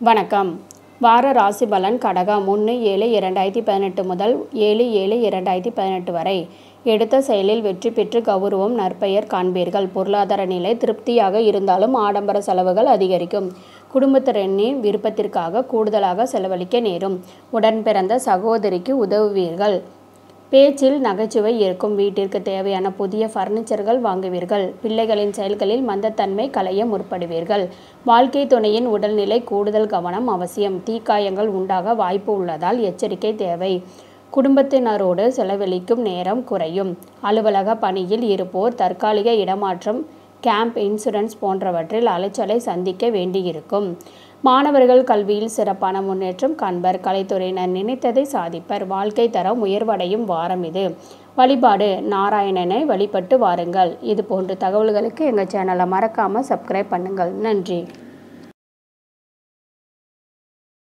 வணக்கம். வார ராசி பலன் கடகம் ஒன்று ஏழு இரண்டாயிரத்தி பதினெட்டு முதல் ஏழு ஏழு இரண்டாயிரத்தி பதினெட்டு வரை. எடுத்த செயலில் வெற்றி பெற்று கௌரவம் நற்பெயர் காண்பீர்கள். பொருளாதார நிலை திருப்தியாக இருந்தாலும் ஆடம்பர செலவுகள் அதிகரிக்கும். குடும்பத்தினரின் விருப்பத்திற்காக கூடுதலாக செலவழிக்க நேரும். உடன் பிறந்த சகோதரிக்கு உதவுவீர்கள். பேச்சில் நகைச்சுவை இருக்கும் வீட்டிற்கு தேவையான புதிய ஃபர்னிச்சர்கள் வாங்குவீர்கள். பிள்ளைகளின் செயல்களில் மந்தத்தன்மை களைய முற்படுவீர்கள். வாழ்க்கை துணையின் உடல்நிலை கூடுதல் கவனம் அவசியம். தீக்காயங்கள் உண்டாக வாய்ப்பு உள்ளதால் எச்சரிக்கை தேவை. குடும்பத்தினரோடு செலவழிக்கும் நேரம் குறையும். அலுவலக பணியில் இருப்போர் தற்காலிக இடமாற்றம் கேம்ப் இன்சூரன்ஸ் போன்றவற்றில் அலைச்சலை சந்திக்க வேண்டியிருக்கும். மாணவர்கள் கல்வியில் சிறப்பான முன்னேற்றம் காண்பர் கலைத்துறையினர் நினைத்ததை சாதிப்பர். வாழ்க்கை தரம் உயர்வடையும் வாரம் இது. வழிபாடு நாராயணனை வழிபட்டு வாருங்கள். இது போன்ற தகவல்களுக்கு எங்கள் சேனலை மறக்காமல் சப்ஸ்கிரைப் பண்ணுங்கள். நன்றி.